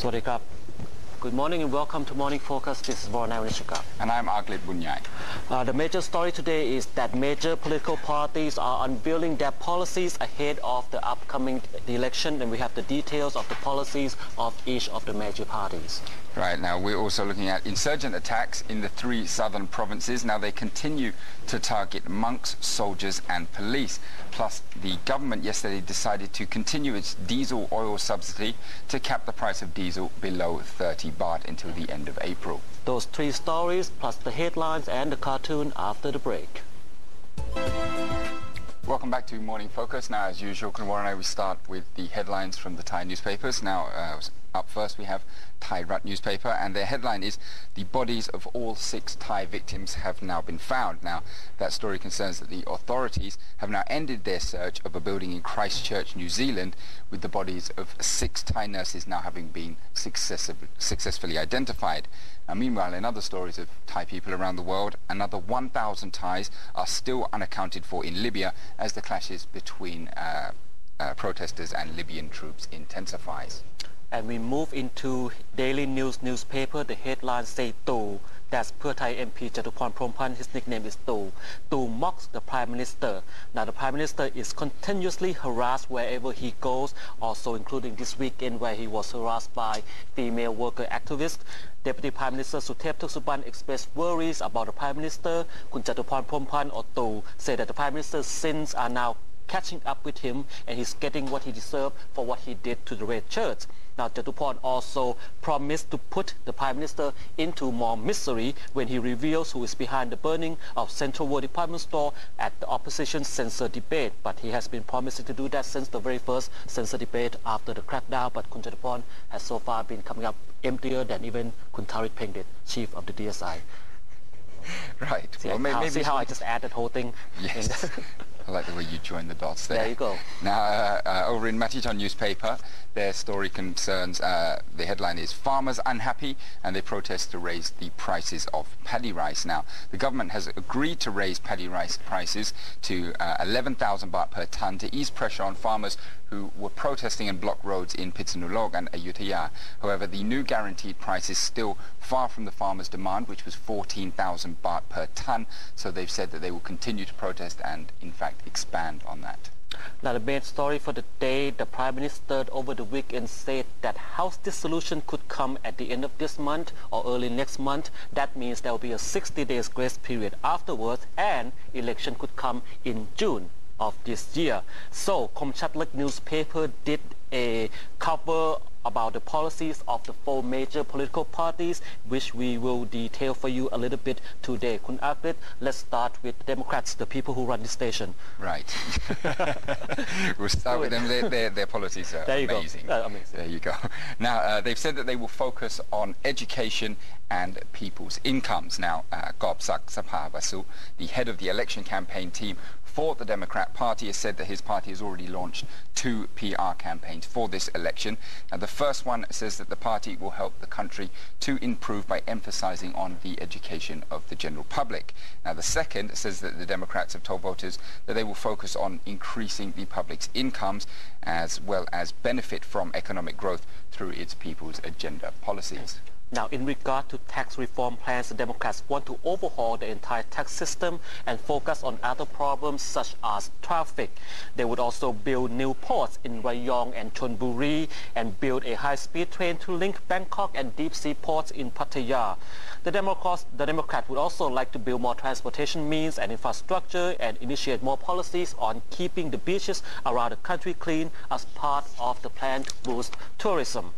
สวัสดีครับ Good morning and welcome to Morning Focus. This is Varna Nishika. And I'm Aglit Bunyai. Uh, the major story today is that major political parties are unveiling their policies ahead of the upcoming election and we have the details of the policies of each of the major parties. Right, now we're also looking at insurgent attacks in the three southern provinces. Now they continue to target monks, soldiers and police. Plus the government yesterday decided to continue its diesel oil subsidy to cap the price of diesel below 30 baht until the end of April. Those three stories plus the headlines and the cartoon after the break. Welcome back to Morning Focus. Now, as usual, Kunwar and I, we start with the headlines from the Thai newspapers. Now, uh, up first, we have Thai Rat newspaper, and their headline is The bodies of all six Thai victims have now been found. Now, that story concerns that the authorities have now ended their search of a building in Christchurch, New Zealand, with the bodies of six Thai nurses now having been success successfully identified. Now, meanwhile, in other stories of Thai people around the world, another 1,000 Thais are still unaccounted for in Libya as the clashes between uh, uh, protesters and Libyan troops intensifies and we move into daily news newspaper. The headline say Tu. That's Pheu Thai MP Jatuporn Prompan. His nickname is Tu. Tu mocks the Prime Minister. Now the Prime Minister is continuously harassed wherever he goes, also including this weekend where he was harassed by female worker activists. Deputy Prime Minister Suthep Thaugsuban expressed worries about the Prime Minister. Kun Jatuporn Prompan or Tu said that the Prime Minister's sins are now catching up with him and he's getting what he deserved for what he did to the Red Shirts. Now, Jatuporn also promised to put the Prime Minister into more misery when he reveals who is behind the burning of Central World Department Store at the opposition censor debate. But he has been promising to do that since the very first censor debate after the crackdown. But Kun Jatuporn has so far been coming up emptier than even Kun Tharit Pengdit, chief of the DSI. Right. See, well, how, maybe see how I just add added whole thing? Yes. I like the way you join the dots there. There you go. Now, uh, uh, over in Matichon newspaper, their story concerns, uh, the headline is Farmers Unhappy and they protest to raise the prices of paddy rice. Now, the government has agreed to raise paddy rice prices to uh, 11,000 baht per ton to ease pressure on farmers who were protesting and blocked roads in Pitsanulok and Ayutthaya. However, the new guaranteed price is still far from the farmers' demand, which was 14,000 baht per ton. So they've said that they will continue to protest and, in fact, expand on that. Now, the main story for the day, the Prime Minister over the weekend said that House dissolution could come at the end of this month or early next month. That means there will be a 60 days grace period afterwards and election could come in June of this year. So, Kom Chud Luek newspaper did a cover about the policies of the four major political parties, which we will detail for you a little bit today. Kun Agrit, let's start with Democrats, the people who run the station. Right. we'll start with them. Their, their, their policies are there amazing. Uh, amazing. There you go. Now, uh, they've said that they will focus on education and people's incomes. Now, uh, Korbsak Sabhavasu, the head of the election campaign team, for the Democrat Party has said that his party has already launched two PR campaigns for this election. Now, the first one says that the party will help the country to improve by emphasizing on the education of the general public. Now, the second says that the Democrats have told voters that they will focus on increasing the public's incomes as well as benefit from economic growth through its people's agenda policies. Now, in regard to tax reform plans, the Democrats want to overhaul the entire tax system and focus on other problems such as traffic. They would also build new ports in Rayong and Chonburi and build a high-speed train to link Bangkok and deep-sea ports in Pattaya. The Democrats, the Democrat would also like to build more transportation means and infrastructure and initiate more policies on keeping the beaches around the country clean as part of the plan to boost tourism.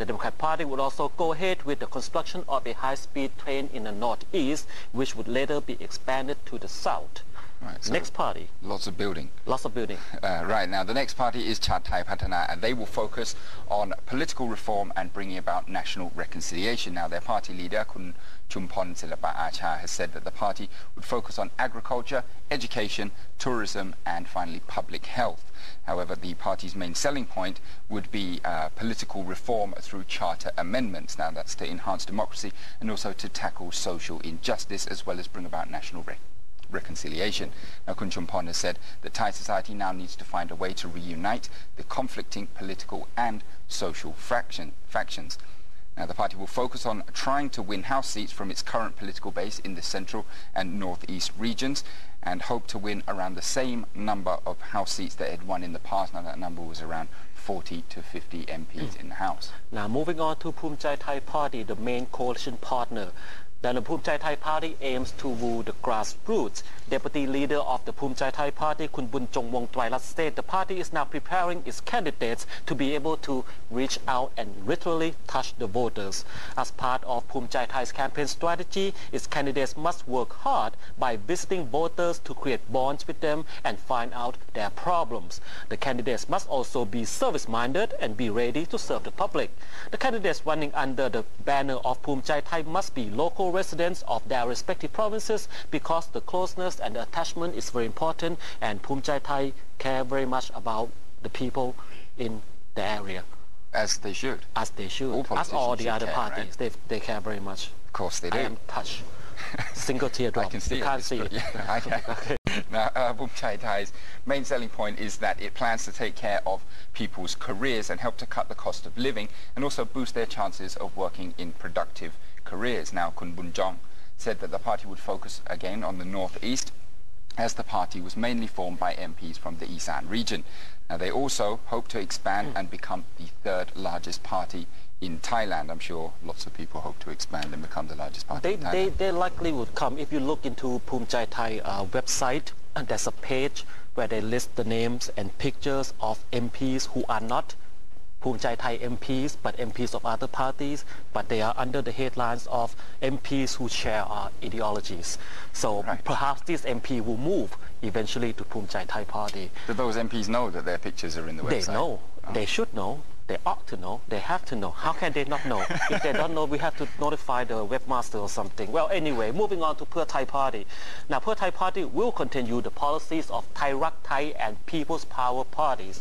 The Democrat Party would also go ahead with the construction of a high-speed train in the northeast, which would later be expanded to the south. Right, so next party. Lots of building. Lots of building. Uh, right, now the next party is Chart Thai Pattana and they will focus on political reform and bringing about national reconciliation. Now their party leader, Kun Chumpon Silapa Acha, has said that the party would focus on agriculture, education, tourism and finally public health. However, the party's main selling point would be uh, political reform through charter amendments. Now that's to enhance democracy and also to tackle social injustice as well as bring about national reconciliation reconciliation. Now, Kun Chumpon has said that Thai society now needs to find a way to reunite the conflicting political and social fraction, factions. Now, the party will focus on trying to win House seats from its current political base in the central and northeast regions and hope to win around the same number of House seats that it had won in the past. Now, that number was around 40 to 50 MPs in the House. Now, moving on to BhumJai Thai Party, the main coalition partner. The BhumJai Thai Party aims to woo the grassroots. Deputy leader of the BhumJai Thai Party, Kun Bun Chong Wongtrairat said the party is now preparing its candidates to be able to reach out and literally touch the voters. As part of BhumJai Thai's campaign strategy, its candidates must work hard by visiting voters to create bonds with them and find out their problems. The candidates must also be service-minded and be ready to serve the public. The candidates running under the banner of BhumJai Thai must be local residents of their respective provinces because the closeness and the attachment is very important and BhumJai Thai care very much about the people in the area. As they should. As they should. All as all the other care, parties. They, they care very much. Of course they do. I am touched. Single teardrop. I can see you it. can't see it. Yeah, can. Now, uh, BhumJai Thai's main selling point is that it plans to take care of people's careers and help to cut the cost of living and also boost their chances of working in productive careers. Now, Kun Bun Jong said that the party would focus again on the northeast as the party was mainly formed by MPs from the Isan region. Now, they also hope to expand and become the third largest party in Thailand. I'm sure lots of people hope to expand and become the largest party They, in Thailand. they, they likely would come. If you look into BhumJai Thai uh, website, there's a page where they list the names and pictures of MPs who are not BhumJai Thai MPs, but MPs of other parties, but they are under the headlines of MPs who share our ideologies. So Right. perhaps this MP will move eventually to BhumJai Thai party. Do those MPs know that their pictures are in the website? They know. Oh. They should know. They ought to know. They have to know. How can they not know? if they don't know, we have to notify the webmaster or something. Well, anyway, moving on to Pheu Thai Party. Now, Pheu Thai Party will continue the policies of Thai Rak Thai and People's Power parties.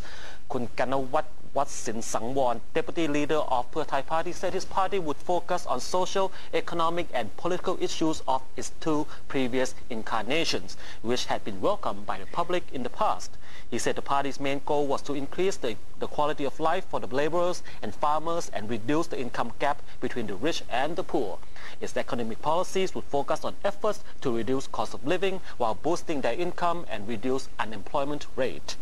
Kun Kanawat Wat Sin Sangwon, deputy leader of Pheu Thai Party, said his party would focus on social, economic, and political issues of its two previous incarnations, which had been welcomed by the public in the past. He said the party's main goal was to increase the, the quality of life for the laborers and farmers and reduce the income gap between the rich and the poor. Its economic policies would focus on efforts to reduce cost of living while boosting their income and reduce unemployment rate.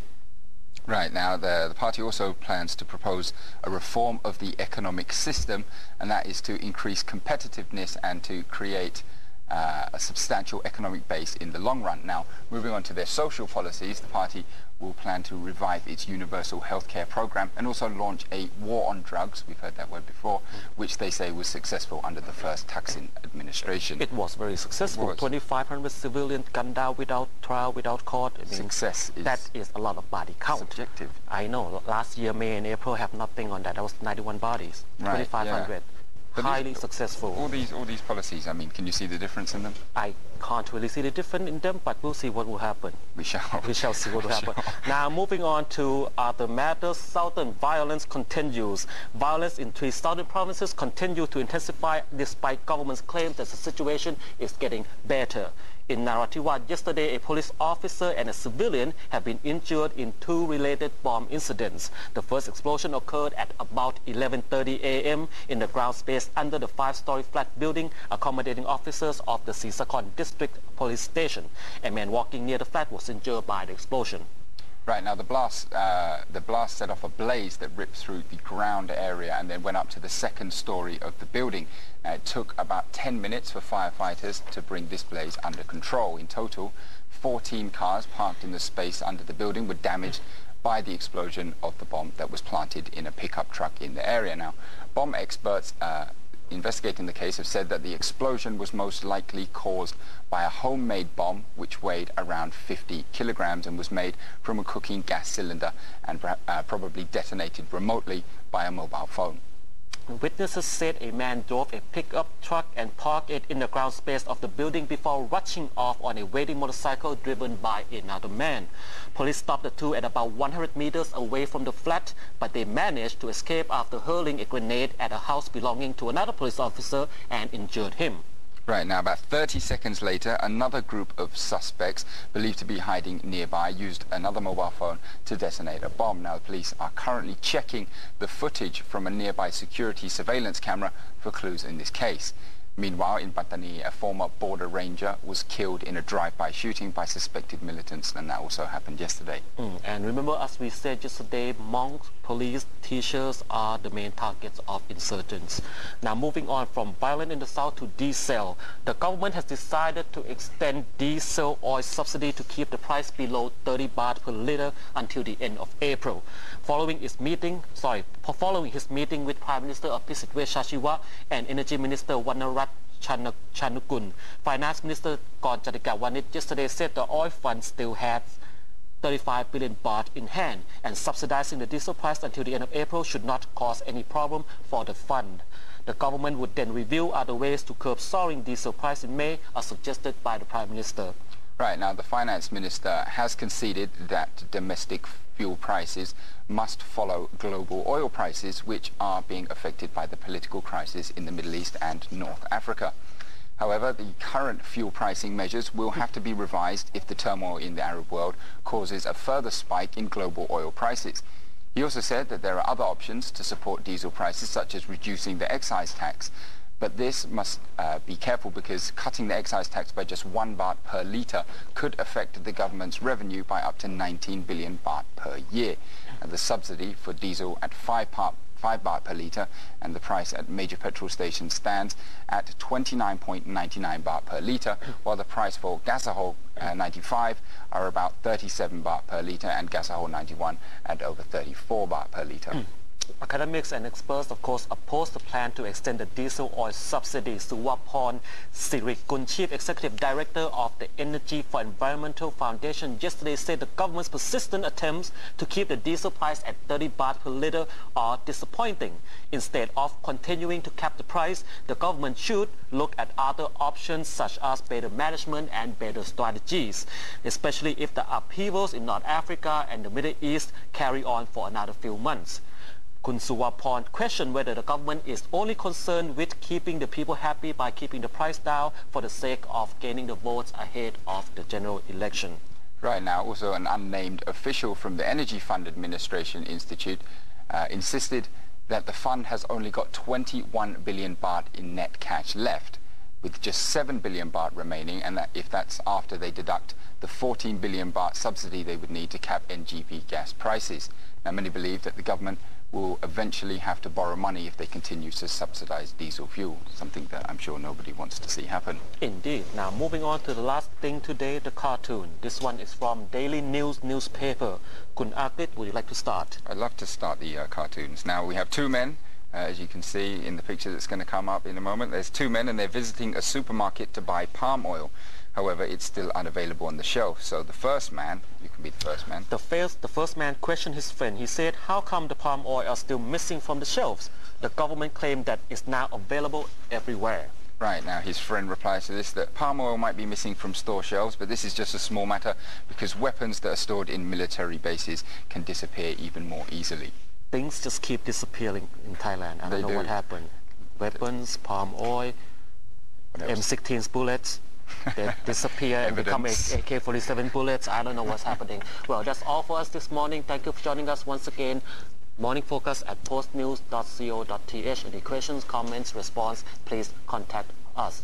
Right, now the, the party also plans to propose a reform of the economic system, and that is to increase competitiveness and to create uh, a substantial economic base in the long run. Now, moving on to their social policies, the party will plan to revive its universal healthcare program and also launch a war on drugs, we've heard that word before, which they say was successful under the first Thaksin administration. It was very successful. 2,500 civilians gunned down without trial, without court. I mean, Success is that is a lot of body count. subjective. I know. Last year, May and April have nothing on that. That was 91 bodies. Right, 2,500. yeah. But these- Highly successful. All these, all these policies, I mean, can you see the difference in them? I can't really see the difference in them, but we'll see what will happen. We shall. We shall see what will happen. shall. Now, moving on to uh, other matters, southern violence continues. Violence in three southern provinces continue to intensify despite government's claims that the situation is getting better. In Narathiwat, yesterday, a police officer and a civilian have been injured in two related bomb incidents. The first explosion occurred at about 11.30 a.m. in the ground space under the five-story flat building accommodating officers of the Sisakon District Police Station. A man walking near the flat was injured by the explosion. Right now, the blast uh, the blast set off a blaze that ripped through the ground area and then went up to the second story of the building. Uh, it took about 10 minutes for firefighters to bring this blaze under control. In total, 14 cars parked in the space under the building were damaged by the explosion of the bomb that was planted in a pickup truck in the area. Now, bomb experts uh, investigating the case have said that the explosion was most likely caused by a homemade bomb which weighed around 50 kilograms and was made from a cooking gas cylinder and uh, probably detonated remotely by a mobile phone. Witnesses said a man drove a pickup truck and parked it in the ground space of the building before rushing off on a waiting motorcycle driven by another man. Police stopped the two at about 100 meters away from the flat, but they managed to escape after hurling a grenade at a house belonging to another police officer and injured him. Right, now about 30 seconds later, another group of suspects believed to be hiding nearby used another mobile phone to detonate a bomb. Now the police are currently checking the footage from a nearby security surveillance camera for clues in this case. Meanwhile, in Pattani, a former border ranger was killed in a drive-by shooting by suspected militants, and that also happened yesterday. Mm, and remember, as we said yesterday, monks, police, teachers are the main targets of insurgents. Now, moving on from violence in the south to diesel, the government has decided to extend diesel oil subsidy to keep the price below 30 baht per liter until the end of April. Following its meeting, sorry, following his meeting with Prime Minister Abhisit Vejjajiva and Energy Minister Wanarat Chanukun, Finance Minister Korn Chatikavanij yesterday said the oil fund still has 35 billion baht in hand and subsidizing the diesel price until the end of April should not cause any problem for the fund. The government would then review other ways to curb soaring diesel price in May as suggested by the Prime Minister. Right, now the Finance Minister has conceded that domestic fuel prices must follow global oil prices, which are being affected by the political crisis in the Middle East and North Africa. However, the current fuel pricing measures will have to be revised if the turmoil in the Arab world causes a further spike in global oil prices. He also said that there are other options to support diesel prices, such as reducing the excise tax. But this must uh, be careful because cutting the excise tax by just one baht per litre could affect the government's revenue by up to 19 billion baht per year. And the subsidy for diesel at 5 baht 5 baht per litre and the price at major petrol stations stands at 29.99 baht per litre while the price for gasohol uh, 95 are about 37 baht per litre and gasohol 91 at over 34 baht per litre. Academics and experts, of course, oppose the plan to extend the diesel oil subsidy. Suwaporn Sirikun, Chief Executive Director of the Energy for Environmental Foundation, yesterday said the government's persistent attempts to keep the diesel price at 30 baht per litre are disappointing. Instead of continuing to cap the price, the government should look at other options such as better management and better strategies, especially if the upheavals in North Africa and the Middle East carry on for another few months. Kun questioned whether the government is only concerned with keeping the people happy by keeping the price down for the sake of gaining the votes ahead of the general election. Right now, also an unnamed official from the Energy Fund Administration Institute uh, insisted that the fund has only got 21 billion baht in net cash left, with just 7 billion baht remaining, and that if that's after they deduct the 14 billion baht subsidy they would need to cap NGP gas prices. Now, many believe that the government will eventually have to borrow money if they continue to subsidize diesel fuel, something that I'm sure nobody wants to see happen. Indeed. Now, moving on to the last thing today, the cartoon. This one is from Daily News newspaper. Kun Akrit, would you like to start? I'd love to start the uh, cartoons. Now, we have two men uh, as you can see in the picture that's going to come up in a moment. There's two men and they're visiting a supermarket to buy palm oil. However, it's still unavailable on the shelf. So the first man, you can be the first man. The first, the first man questioned his friend. He said, how come the palm oil are still missing from the shelves? The government claimed that it's now available everywhere. Right, now his friend replies to this that palm oil might be missing from store shelves, but this is just a small matter because weapons that are stored in military bases can disappear even more easily. Things just keep disappearing in Thailand. I don't know do. what happened. Weapons, palm oil, M16 bullets, they disappear and become AK-47 bullets. I don't know what's happening. Well, that's all for us this morning. Thank you for joining us once again. Morning Focus at postnews.co.th. Any questions, comments, response, please contact us.